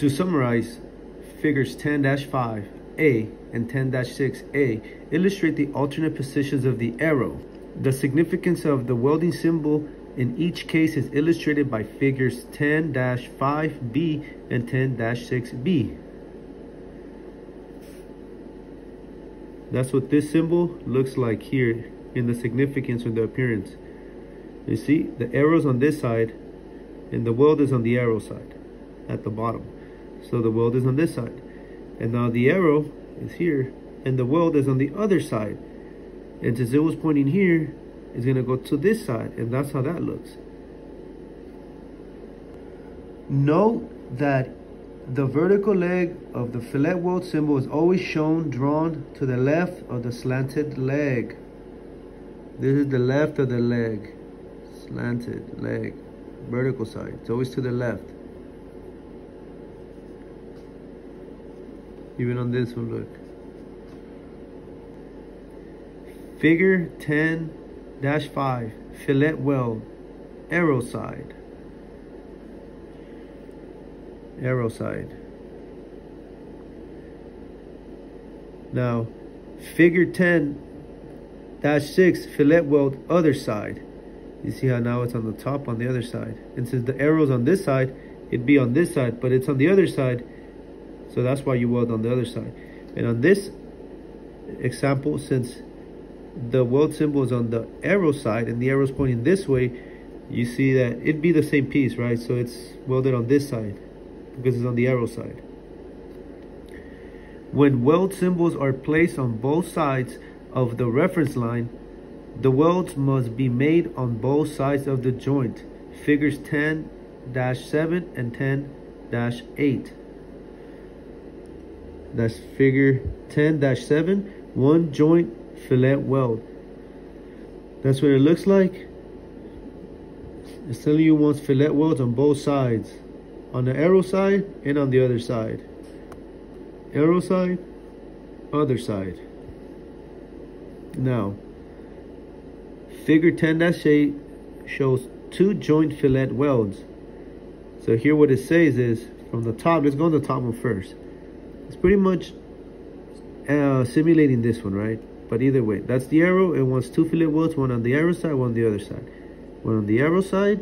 To summarize, figures 10-5A and 10-6A illustrate the alternate positions of the arrow. The significance of the welding symbol in each case is illustrated by figures 10-5B and 10-6B. That's what this symbol looks like here in the significance or the appearance. You see, the arrow's on this side and the weld is on the arrow side at the bottom. So the weld is on this side. And now the arrow is here and the weld is on the other side. And since it was pointing here, it's gonna go to this side and that's how that looks. Note that the vertical leg of the fillet weld symbol is always shown drawn to the left of the slanted leg. This is the left of the leg, slanted leg, vertical side. It's always to the left. Even on this one, look. Figure 10-5, fillet weld, arrow side. Arrow side. Now, figure 10 dash 6 fillet weld other side. You see how now it's on the top on the other side. And since the arrow's on this side, it'd be on this side, but it's on the other side, so that's why you weld on the other side. And on this example, since the weld symbol is on the arrow side and the arrow is pointing this way, you see that it'd be the same piece, right? So it's welded on this side because it's on the arrow side. When weld symbols are placed on both sides of the reference line, the welds must be made on both sides of the joint. Figures 10-7 and 10-8. That's figure 10-7, one joint fillet weld. That's what it looks like. It's telling you wants fillet welds on both sides. On the arrow side and on the other side. Arrow side, other side. Now, figure 10-8 shows two joint fillet welds. So here what it says is, from the top, let's go on the top one first. It's pretty much uh, simulating this one, right? But either way, that's the arrow. It wants two fillet welds, one on the arrow side, one on the other side. One on the arrow side,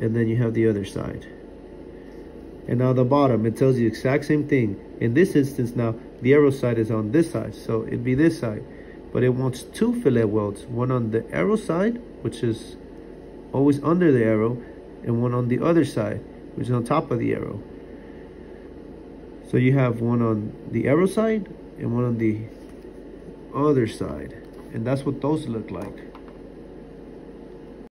and then you have the other side. And now the bottom, it tells you the exact same thing. In this instance now, the arrow side is on this side, so it'd be this side. But it wants two fillet welds, one on the arrow side, which is always under the arrow, and one on the other side, which is on top of the arrow. So you have one on the arrow side and one on the other side. And that's what those look like.